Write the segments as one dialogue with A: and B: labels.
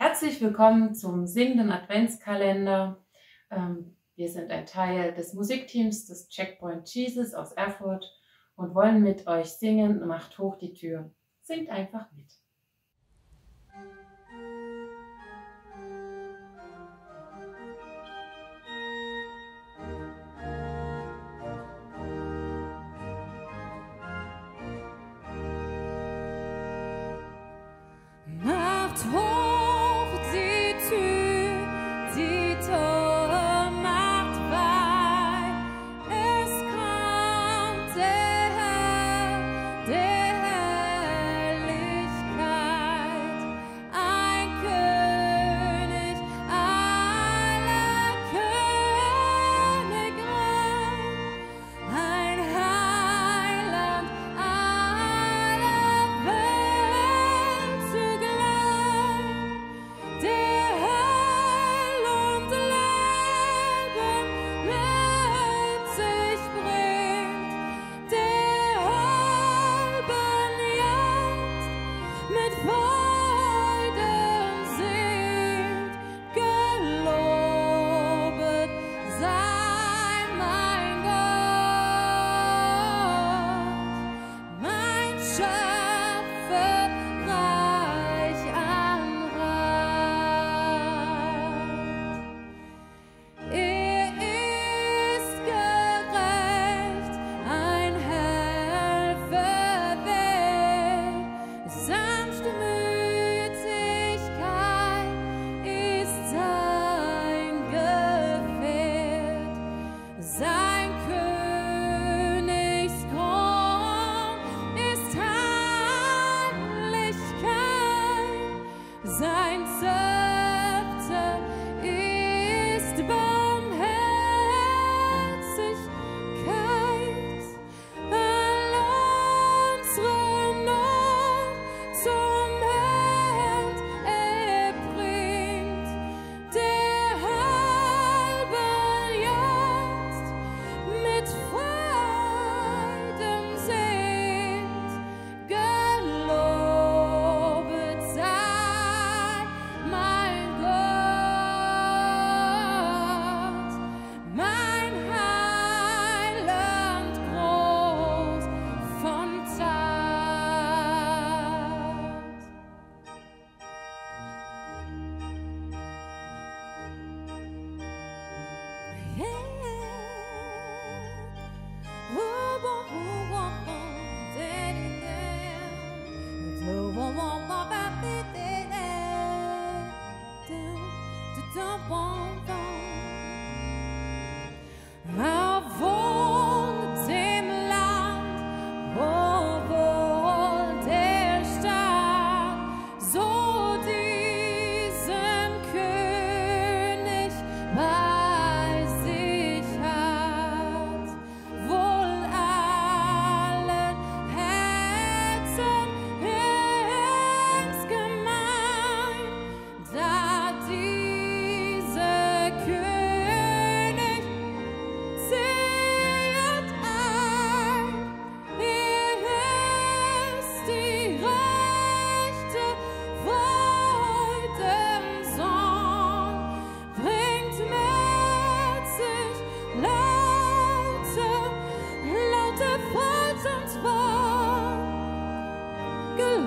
A: Herzlich willkommen zum singenden Adventskalender. Ähm, wir sind ein Teil des Musikteams des Checkpoint Jesus aus Erfurt und wollen mit euch singen Macht hoch die Tür. Singt einfach mit.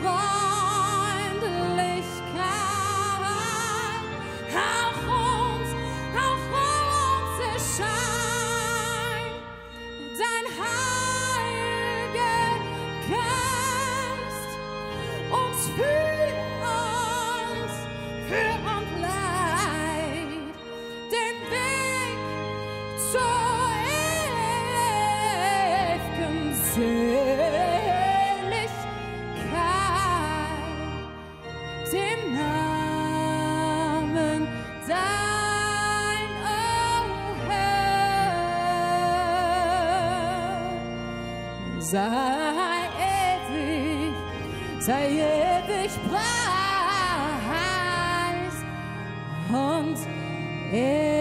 A: why. Sei ewig, sei ewig preis und ewig.